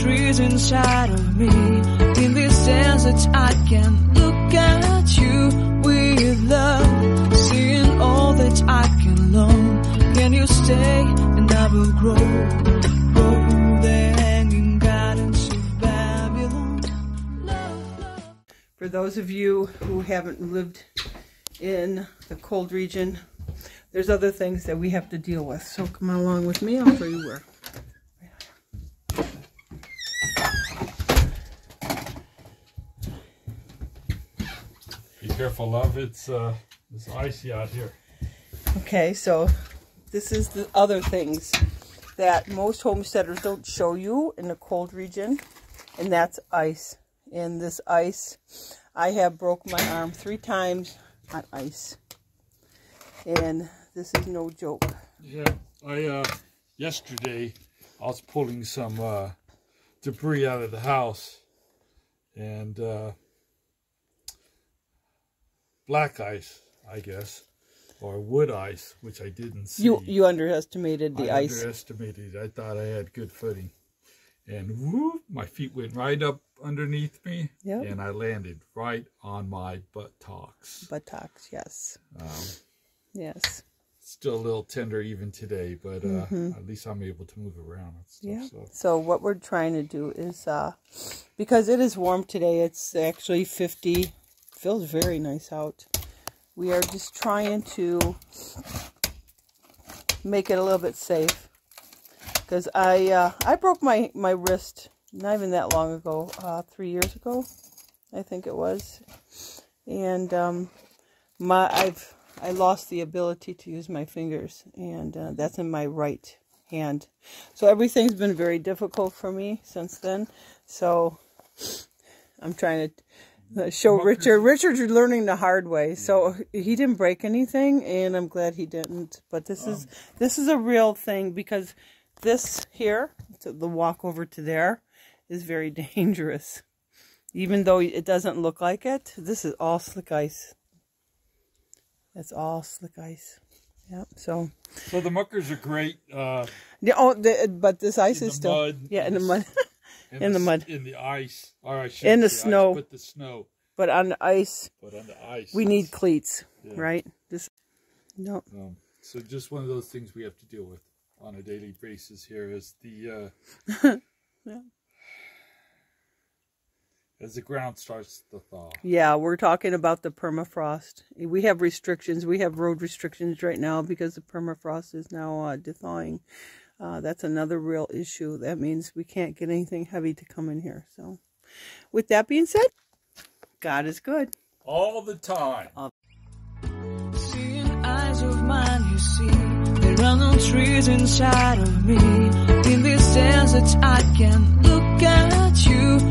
trees inside of me. In this desert, I can look at you with love, seeing all that I can learn. Can you stay and I will grow. For those of you who haven't lived in the cold region, there's other things that we have to deal with. So come along with me, I'll show you where. Careful, love. It's uh, it's icy out here. Okay, so this is the other things that most homesteaders don't show you in the cold region, and that's ice. And this ice, I have broke my arm three times on ice. And this is no joke. Yeah, I uh, yesterday I was pulling some uh, debris out of the house, and uh, black ice, I guess, or wood ice, which I didn't see. You you underestimated the I ice. underestimated. I thought I had good footing, and whoop, my feet went right up underneath me, Yep. and I landed right on my buttocks. Buttocks, yes. Um, Yes. still a little tender even today, but uh, at least I'm able to move around and stuff. Yeah. So So what we're trying to do is, uh, because it is warm today, it's actually 50, feels very nice out. We are just trying to make it a little bit safe. Because I, uh, I broke my, my wrist not even that long ago, uh, three years ago, I think it was. And, um, my, I've, I lost the ability to use my fingers and, uh, that's in my right hand. So everything's been very difficult for me since then. So I'm trying to show Richard. Richard's learning the hard way. So he didn't break anything, and I'm glad he didn't. But this is this is a real thing because this here, the walk over to there, is very dangerous. Even though it doesn't look like it, this is all slick ice. That's all slick ice. Yep. So So the muckers are great. Uh, yeah, oh, the, but this ice In is the still mud. yeah in the mud. In, In the s- mud. in the ice, or I should In the say ice, snow. but the snow, but on the ice, but on the ice, we need cleats, Yeah. right? This no. Um, so just one of those things we have to deal with on a daily basis here is the uh, Yeah. as the ground starts to thaw. Yeah, we're talking about the permafrost. We have restrictions. We have road restrictions right now because the permafrost is now uh, thawing. Uh, that's another real issue. That means we can't get anything heavy to come in here. So, with that being said, God is good. All the time. Seeing eyes of mine, you see, there are no trees inside of me. In this desert, I can look at you